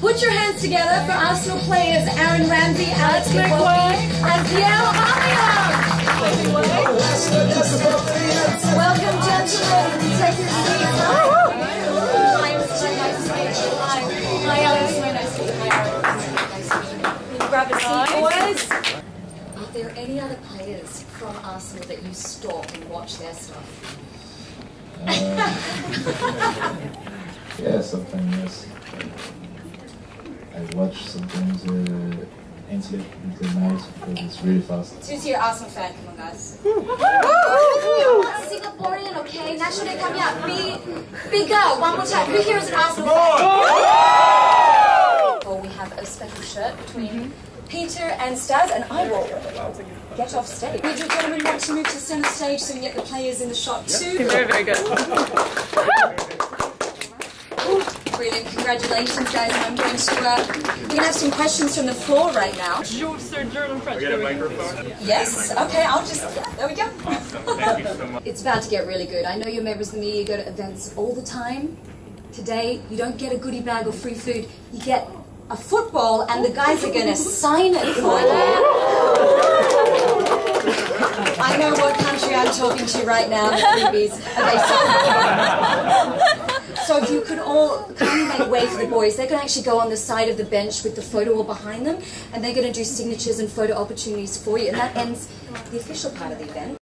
Put your hands together for Arsenal players Aaron Ramsey, Alex McWalkie, and Pierre Aubameyang. Welcome, gentlemen. Take your seats. Hi, it's so nice to meet you. Hi. Hi, Alex. So nice to meet you. Hi, Aaron. Nice to meet you. You grab a seat, boys. Are there any other players from Arsenal that you stalk and watch their stuff? Yeah, uh, sometimes yes. I watch sometimes uh, Ainsley Maitland-Niles because it's really fast. Who's here, Arsenal fan? Come on, guys. Singaporean, okay? National Day coming up. Be bigger. One more time. Who here is an Arsenal fan? Oh, we have a special shirt between Peter and Staz, and I will get off stage. Would you gentlemen want to move to centre stage so we can get the players in the shot too? Very, very good. Brilliant. Congratulations, guys. I'm going to. Uh, we're gonna have some questions from the floor right now. Sir Jordan French. Get a microphone. Yes. Okay. I'll just. Yeah, there we go. Thank you so much. It's about to get really good. I know you're members of the media, you go to events all the time. Today, you don't get a goodie bag or free food. You get a football, and the guys are going to sign it for you. I know what country I'm talking to right now, the freebies. Okay, so, so if you could all kindly make for the boys, they're going to actually go on the side of the bench with the photo wall behind them, and they're going to do signatures and photo opportunities for you. And that ends the official part of the event.